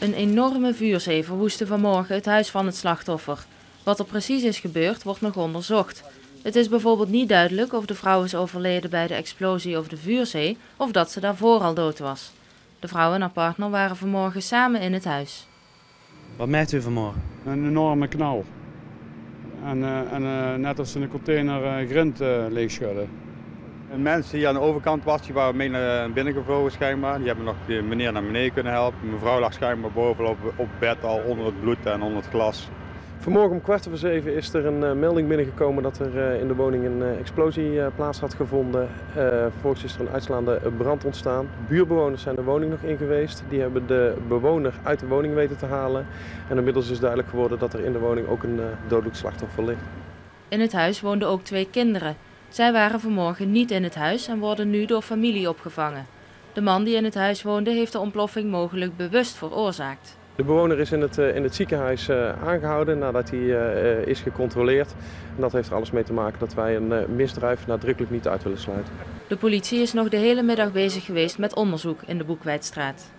Een enorme vuurzee verwoestte vanmorgen het huis van het slachtoffer. Wat er precies is gebeurd wordt nog onderzocht. Het is bijvoorbeeld niet duidelijk of de vrouw is overleden bij de explosie of de vuurzee of dat ze daarvoor al dood was. De vrouw en haar partner waren vanmorgen samen in het huis. Wat merkt u vanmorgen? Een enorme knal. En, uh, en uh, net als een container uh, grind leegschudden. Een mens die aan de overkant was, die waren mee naar binnen gevlogen schijnbaar. Die hebben nog de meneer naar beneden kunnen helpen. Mevrouw lag schijnbaar bovenop op bed al onder het bloed en onder het glas. Vanmorgen om kwart over zeven is er een uh, melding binnengekomen dat er uh, in de woning een uh, explosie plaats had gevonden. vervolgens is er een uitslaande brand ontstaan. Buurbewoners zijn de woning nog in geweest. Die hebben de bewoner uit de woning weten te halen. En inmiddels is duidelijk geworden dat er in de woning ook een dodelijk slachtoffer ligt. In het huis woonden ook twee kinderen. Zij waren vanmorgen niet in het huis en worden nu door familie opgevangen. De man die in het huis woonde heeft de ontploffing mogelijk bewust veroorzaakt. De bewoner is in het, in het ziekenhuis aangehouden nadat hij is gecontroleerd. En dat heeft er alles mee te maken dat wij een misdrijf nadrukkelijk niet uit willen sluiten. De politie is nog de hele middag bezig geweest met onderzoek in de Boekwijdstraat.